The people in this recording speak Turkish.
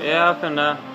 Yeah, up and down.